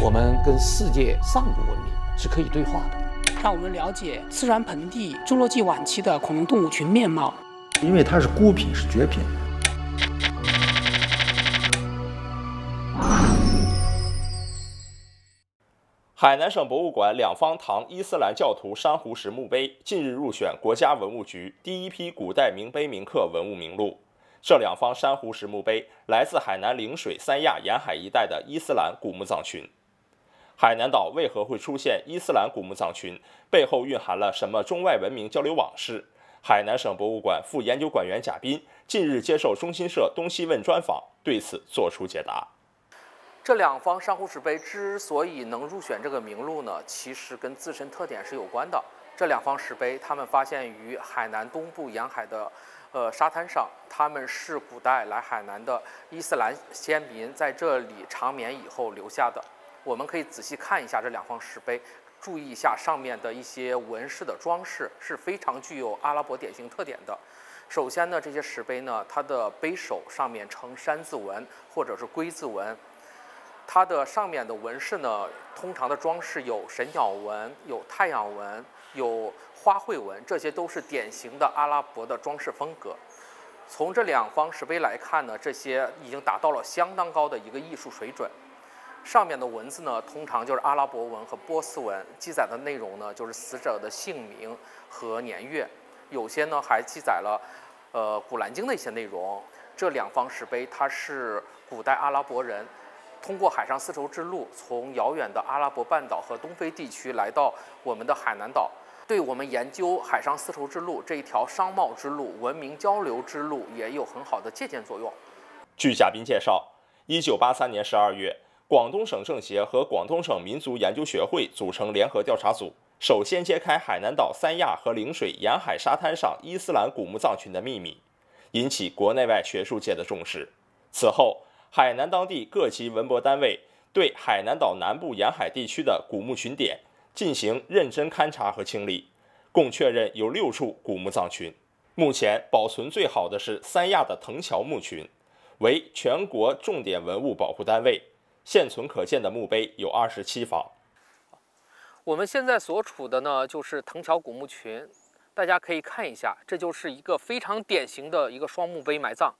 我们跟世界上古文明是可以对话的。让我们了解四川盆地侏罗纪晚期的恐龙动物群面貌。因为它是孤品，是绝品。海南省博物馆两方唐伊斯兰教徒珊瑚石墓碑近日入选国家文物局第一批古代名碑铭刻文物名录。这两方珊瑚石墓碑来自海南陵水、三亚沿海一带的伊斯兰古墓葬群。海南岛为何会出现伊斯兰古墓葬群？背后蕴含了什么中外文明交流往事？海南省博物馆副研究馆员贾斌近日接受中新社《东西问》专访，对此作出解答。这两方珊瑚石碑之所以能入选这个名录呢，其实跟自身特点是有关的。这两方石碑，他们发现于海南东部沿海的，呃沙滩上，他们是古代来海南的伊斯兰先民在这里长眠以后留下的。我们可以仔细看一下这两方石碑。注意一下上面的一些纹饰的装饰是非常具有阿拉伯典型特点的。首先呢，这些石碑呢，它的碑首上面呈山字纹或者是龟字纹，它的上面的纹饰呢，通常的装饰有神鸟纹、有太阳纹、有花卉纹，这些都是典型的阿拉伯的装饰风格。从这两方石碑来看呢，这些已经达到了相当高的一个艺术水准。上面的文字呢，通常就是阿拉伯文和波斯文，记载的内容呢就是死者的姓名和年月，有些呢还记载了，呃《古兰经》的一些内容。这两方石碑，它是古代阿拉伯人通过海上丝绸之路，从遥远的阿拉伯半岛和东非地区来到我们的海南岛，对我们研究海上丝绸之路这一条商贸之路、文明交流之路也有很好的借鉴作用。据嘉宾介绍，一九八三年十二月。广东省政协和广东省民族研究学会组成联合调查组，首先揭开海南岛三亚和陵水沿海沙滩上伊斯兰古墓葬群的秘密，引起国内外学术界的重视。此后，海南当地各级文博单位对海南岛南部沿海地区的古墓群点进行认真勘察和清理，共确认有六处古墓葬群。目前保存最好的是三亚的藤桥墓群，为全国重点文物保护单位。现存可见的墓碑有二十七方。我们现在所处的呢，就是藤桥古墓群，大家可以看一下，这就是一个非常典型的一个双墓碑埋葬。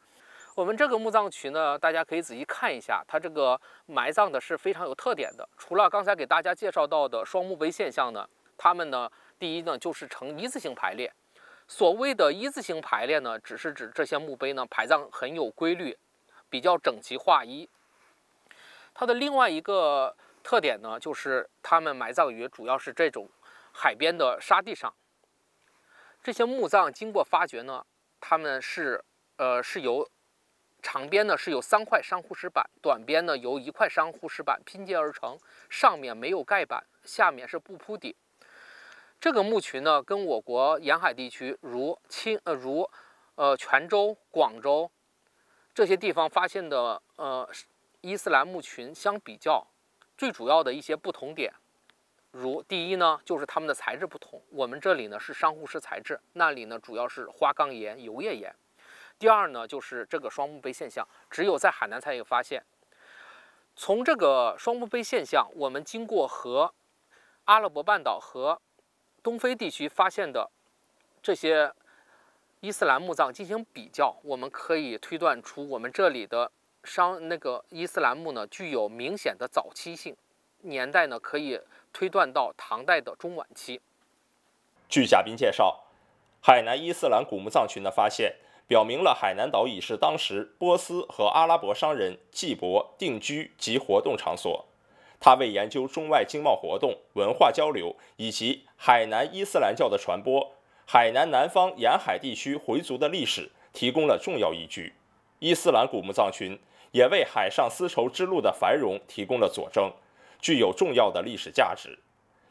我们这个墓葬群呢，大家可以仔细看一下，它这个埋葬的是非常有特点的。除了刚才给大家介绍到的双墓碑现象呢，它们呢，第一呢就是呈一字形排列。所谓的一字形排列呢，只是指这些墓碑呢排葬很有规律，比较整齐划一。它的另外一个特点呢，就是它们埋葬于主要是这种海边的沙地上。这些墓葬经过发掘呢，它们是呃是由长边呢是有三块珊瑚石板，短边呢由一块珊瑚石板拼接而成，上面没有盖板，下面是不铺底。这个墓群呢，跟我国沿海地区如青呃如呃泉州、广州这些地方发现的呃。伊斯兰墓群相比较，最主要的一些不同点，如第一呢，就是它们的材质不同。我们这里呢是珊瑚石材质，那里呢主要是花岗岩、油页岩。第二呢，就是这个双墓碑现象，只有在海南才有发现。从这个双墓碑现象，我们经过和阿拉伯半岛和东非地区发现的这些伊斯兰墓葬进行比较，我们可以推断出我们这里的。商那个伊斯兰墓呢，具有明显的早期性，年代呢可以推断到唐代的中晚期。据嘉宾介绍，海南伊斯兰古墓葬群的发现，表明了海南岛已是当时波斯和阿拉伯商人祭帛、定居及活动场所。它为研究中外经贸活动、文化交流以及海南伊斯兰教的传播、海南南方沿海地区回族的历史提供了重要依据。伊斯兰古墓葬群。也为海上丝绸之路的繁荣提供了佐证，具有重要的历史价值。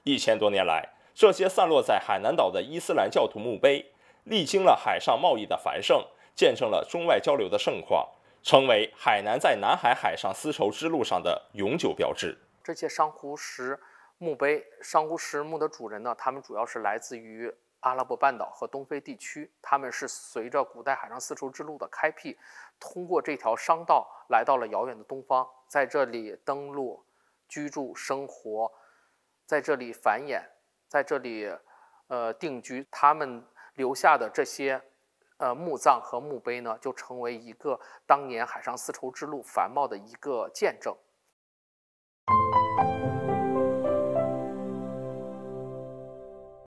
一千多年来，这些散落在海南岛的伊斯兰教徒墓碑，历经了海上贸易的繁盛，见证了中外交流的盛况，成为海南在南海海上丝绸之路上的永久标志。这些珊瑚石墓碑、珊瑚石墓的主人呢，他们主要是来自于。阿拉伯半岛和东非地区，他们是随着古代海上丝绸之路的开辟，通过这条商道来到了遥远的东方，在这里登陆、居住生活，在这里繁衍，在这里呃定居，他们留下的这些呃墓葬和墓碑呢，就成为一个当年海上丝绸之路繁茂的一个见证。